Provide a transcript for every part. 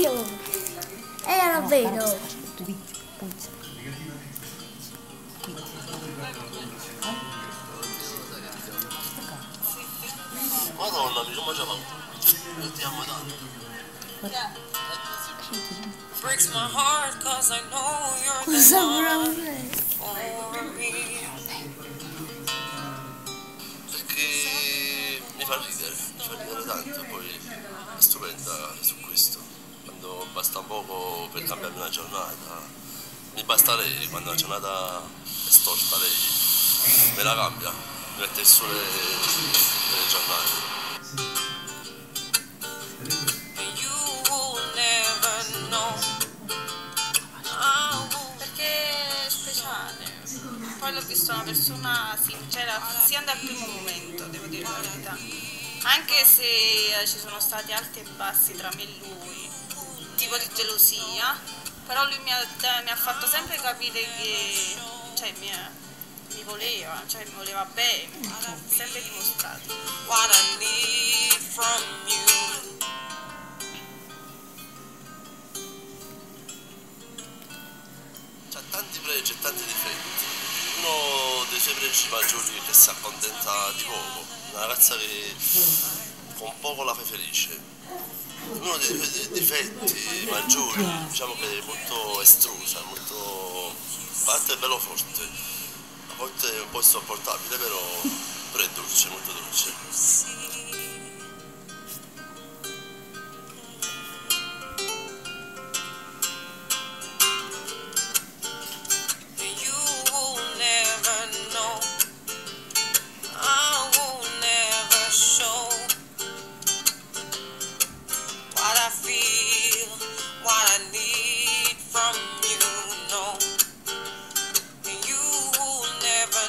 Oddio. Eh, la vedo. Madonna, mi come facciamo? Ti amo tanto. Breaks my heart cause I know you're the Cosa one vuole? for me. Perché mi fa ridere, mi fa ridere tanto, poi è stupenda su questo. Quando basta poco per cambiarmi una giornata, mi basta lei, quando la giornata è storta, lei me la cambia, mi mette il sole nelle giornate. Ah. Poi l'ho visto una persona sincera sin dal primo momento, devo dire la verità. Anche se eh, ci sono stati alti e bassi tra me e lui, tipo di gelosia, però lui mi ha, mi ha fatto sempre capire che cioè, mi, mi voleva, cioè mi voleva bene, sempre dimostrato. What I need from you. C'ha tanti pregi e tanti difetti. Uno dei suoi pregi maggiori è che si accontenta di poco, una ragazza che con poco la fa felice. Uno dei suoi difetti maggiori, diciamo che è molto estrusa, molto. a parte è bello forte, a volte è un po' insopportabile, però, però è dolce, molto dolce.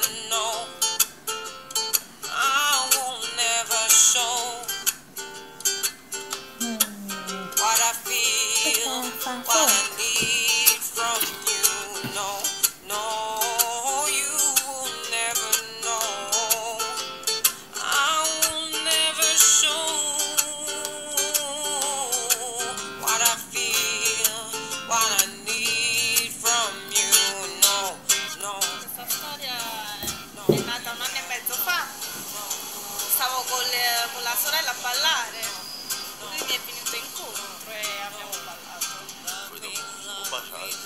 Never know. Ballare. Lui mi è venuto incontro e abbiamo ballato. Poi dopo ci siamo baciati,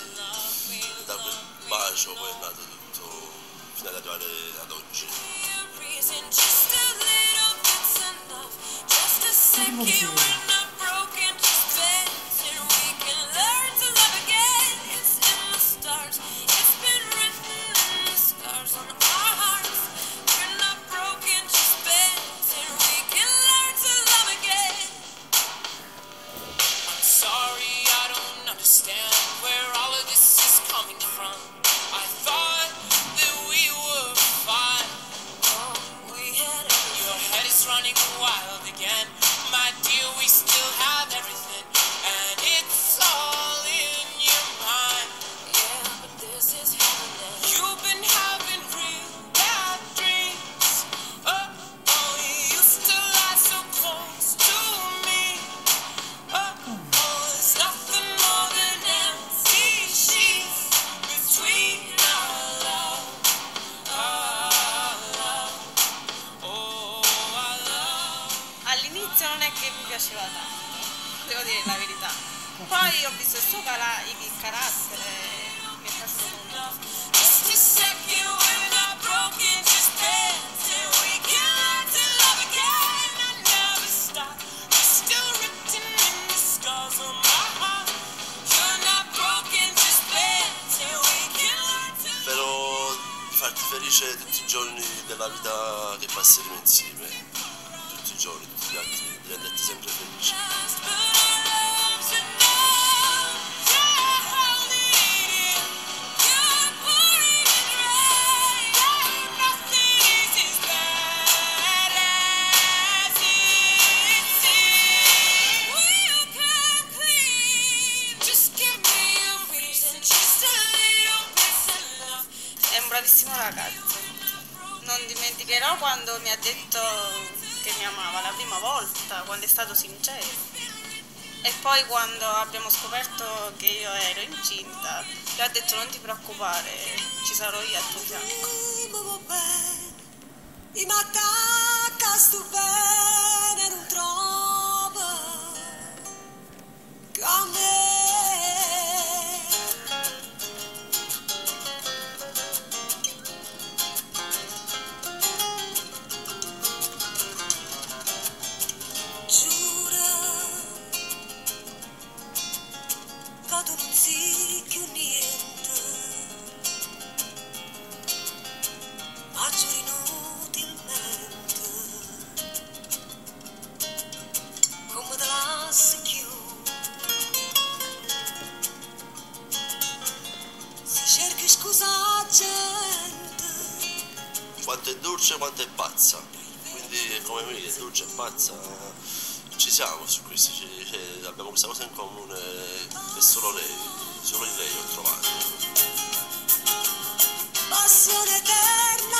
e da quel bacio poi è nato tutto fino ad arrivare ad oggi. Running wild again. Dire la verità. Poi ho visto il suo cara- il carattere, mi è piaciuto molto. Farti felice tutti i giorni della vita che passeremo insieme, tutti i giorni, tutti gli altri, di renderti sempre felice. Bravissimo ragazzo. Non dimenticherò quando mi ha detto che mi amava la prima volta, quando è stato sincero. E poi quando abbiamo scoperto che io ero incinta, lui ha detto non ti preoccupare, ci sarò io al tuo fianco. I m'attacca sto bene, non trova che dolce, quanto è pazza. Quindi come me, è dolce e pazza, ci siamo su questo, ci- cioè, abbiamo questa cosa in comune che solo lei, solo in lei ho trovato. passione eterna